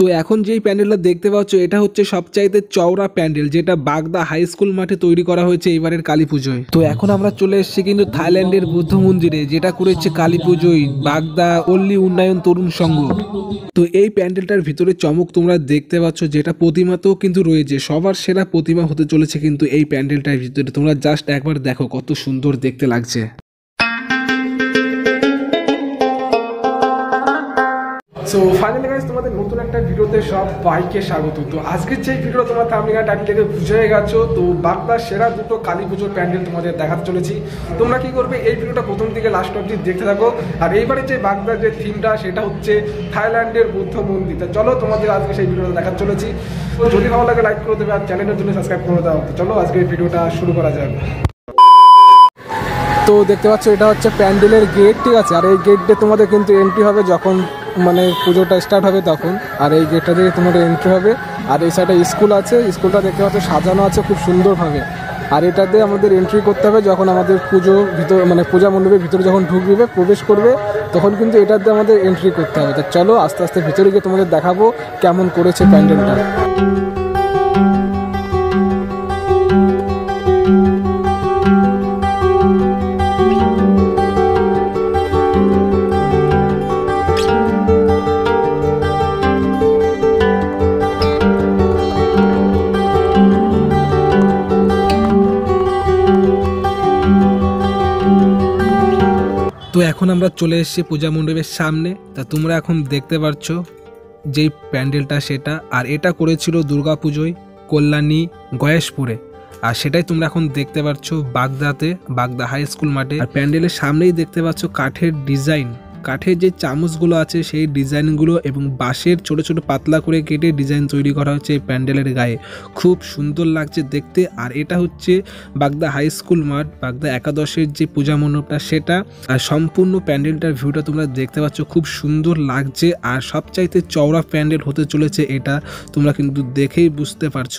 তো এখন যেই প্যান্ডেলটা দেখতে পাচ্ছ, এটা হচ্ছে সবচাইতে চওড়া প্যান্ডেল, যেটা বাগদা হাই স্কুল মাঠে তৈরি করা হয়েছে এবারের কালী পুজোয়। তো এখন আমরা চলে এসেছি কিন্তু থাইল্যান্ডের বুদ্ধ মন্দিরে, যেটা করেছে কালী পুজোয় বাগদা অল্লি উন্নয়ন তরুণ সংঘ। তো এই প্যান্ডেলটার ভিতরে চমক তোমরা দেখতে পাচ্ছ, যেটা প্রতিমাতেও কিন্তু রয়েছে, সবার সেরা প্রতিমা হতে চলেছে কিন্তু এই প্যান্ডেলটার ভিতরে। তোমরা জাস্ট একবার দেখো কত সুন্দর দেখতে লাগছে। সো ফাইনালি গাইস তোমাদের নতুন একটা ভিডিওতে সব বাইকে স্বাগত। তো আজকের যে ভিডিও তোমরা থামলিগা টাইম থেকে বুঝে গেছো, তো বাগদার সেরা দুটো কালী পুজোর প্যান্ডেল তোমাদের দেখাতে চলেছি। তোমরা কি করবে, এই ভিডিওটা প্রথম থেকে লাস্ট অব্দি দেখতে থাকো। আর এইবারে যে বাগদার যে থিমটা সেটা হচ্ছে থাইল্যান্ডের বুদ্ধ মন্দির। তো চলো, তোমাদের আজকে সেই ভিডিওটা দেখাতে চলেছি। তো যদি ভালো লাগে লাইক করে দেবে, আর চ্যানেলের জন্য সাবস্ক্রাইব করে দাও। তো চলো, আজকে এই ভিডিওটা শুরু করা যাক। তো দেখতে পাচ্ছ, এটা হচ্ছে প্যান্ডেলের গেট ঠিক আছে? আর এই গেট তোমাদের কিন্তু এন্ট্রি হবে যখন মানে পুজোটা স্টার্ট হবে তখন। আর এই গেটটা দিয়ে তোমার এন্ট্রি হবে। আর এই সাইডে স্কুল আছে। স্কুলটা দেখতে পাচ্ছ, সাজানো আছে খুব সুন্দরভাবে। আর এটাতে আমাদের এন্ট্রি করতে হবে যখন আমাদের পুজো ভিতর মানে পূজা মণ্ডপের ভিতরে যখন ঢুকবে, প্রবেশ করবে, তখন কিন্তু এটাতে আমাদের এন্ট্রি করতে হবে। তো চলো আস্তে আস্তে ভিতরে গিয়ে তোমাদের দেখাবো কেমন করেছে প্যান্ডেলটা। তো এখন আমরা চলে এসেছি পূজা মণ্ডপের সামনে। তা তোমরা এখন দেখতে পাচ্ছ যেই প্যান্ডেলটা, সেটা। আর এটা করেছিল দুর্গাপুজোয় কল্যাণী গয়েশপুরে। আর সেটাই তোমরা এখন দেখতে পাচ্ছ বাগদাতে, বাগদা হাই স্কুল মাঠে। আর প্যান্ডেলের সামনেই দেখতে পাচ্ছ কাঠের ডিজাইন। কাঠের যে চামচগুলো আছে, সেই ডিজাইনগুলো এবং বাঁশের ছোট ছোট পাতলা করে কেটে ডিজাইন তৈরি করা হচ্ছে এই প্যান্ডেলের গায়ে। খুব সুন্দর লাগছে দেখতে। আর এটা হচ্ছে বাগদা হাই স্কুল মাঠ, বাগদা একাদশের যে পূজা মণ্ডপটা, সেটা। আর সম্পূর্ণ প্যান্ডেলটার ভিউটা তোমরা দেখতে পাচ্ছ, খুব সুন্দর লাগছে। আর সবচাইতে চওড়া প্যান্ডেল হতে চলেছে এটা, তোমরা কিন্তু দেখেই বুঝতে পারছ।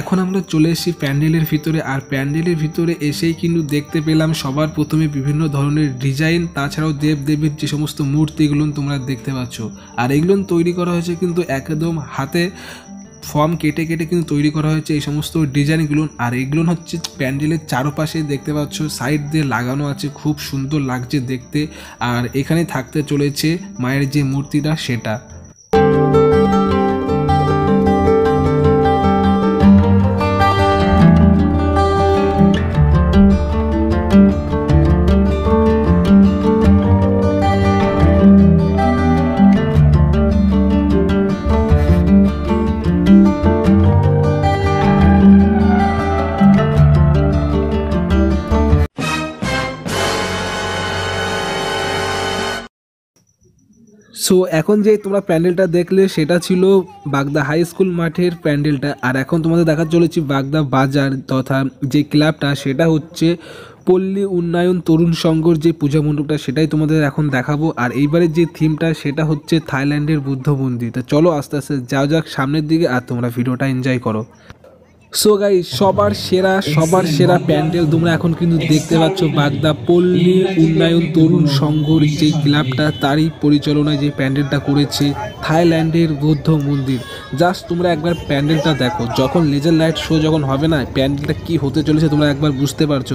এখন আমরা চলে এসেছি প্যান্ডেলের ভিতরে, আর প্যান্ডেলের ভিতরে এসেই কিন্তু দেখতে পেলাম সবার প্রথমে বিভিন্ন ধরনের ডিজাইন, তাছাড়াও দেব দেবীর যে সমস্ত মূর্তিগুলো তোমরা দেখতে পাচ্ছ। আর এগুলো তৈরি করা হয়েছে কিন্তু একদম হাতে ফর্ম কেটে কেটে কিন্তু তৈরি করা হয়েছে এই সমস্ত ডিজাইনগুলো। আর এগুলো হচ্ছে প্যান্ডেলের চারপাশে দেখতে পাচ্ছ, সাইড দিয়ে লাগানো আছে, খুব সুন্দর লাগছে দেখতে। আর এখানে থাকতে চলেছে মায়ের যে মূর্তিটা, সেটা। সো এখন যে তোমরা প্যান্ডেলটা দেখলে, সেটা ছিল বাগদা হাই স্কুল মাঠের প্যান্ডেলটা। আর এখন তোমাদের দেখা চলেছি বাগদা বাজার তথা যে ক্লাবটা, সেটা হচ্ছে পল্লী উন্নয়ন তরুণ সংঘর যে পূজা মণ্ডপটা, সেটাই তোমাদের এখন দেখাবো। আর এইবারের যে থিমটা, সেটা হচ্ছে থাইল্যান্ডের বুদ্ধ মন্দির। তা চলো আস্তে আস্তে যাও যাক সামনের দিকে, আর তোমরা ভিডিওটা এনজয় করো। সো গাই সবার সেরা সবার সেরা প্যান্ডেল তোমরা এখন কিন্তু দেখতে পাচ্ছ বাগদা পল্লী উন্নয়ন তরুণ সংঘর যে ক্লাবটা, তারই পরিচালনায় যে প্যান্ডেলটা করেছে থাইল্যান্ডের বৌদ্ধ মন্দির। জাস্ট তোমরা একবার প্যান্ডেলটা দেখো, যখন লেজার লাইট শো যখন হবে না, প্যান্ডেলটা কি হতে চলেছে তোমরা একবার বুঝতে পারছ।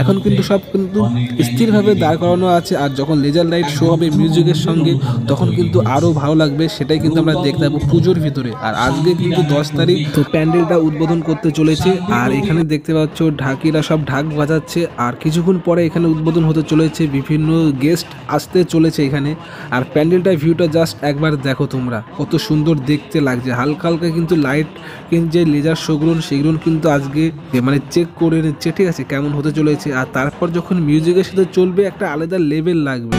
এখন কিন্তু সব কিন্তু স্থিরভাবে দাঁড় করানো আছে, আর যখন লেজার লাইট শো হবে মিউজিকের সঙ্গে, তখন কিন্তু আরও ভালো লাগবে, সেটাই কিন্তু আমরা দেখতে পাবো পুজোর ভিতরে। আর আজকে কিন্তু দশ তারিখ প্যান্ডেলটা উদ্বোধন করতে চলেছে, আর এখানে দেখতে পাচ্ছ ঢাকিরা সব ঢাক বাজাচ্ছে, আর কিছুক্ষণ পরে এখানে উদ্বোধন হতে চলেছে বিভিন্ন গেস্ট আসতে চলেছে এখানে, আর প্যান্ডেলটার ভিউটা জাস্ট একবার দেখো তোমরা, কত সুন্দর দেখতে লাগছে, হালকা হালকা কিন্তু লাইট যে লেজার শোগুলো সেগুলো কিন্তু আজকে মানে চেক করে নিচ্ছে, ঠিক আছে, কেমন হতে চলেছে, আর তারপর যখন মিউজিকের সাথে চলবে, একটা আলাদা লেভেল লাগবে।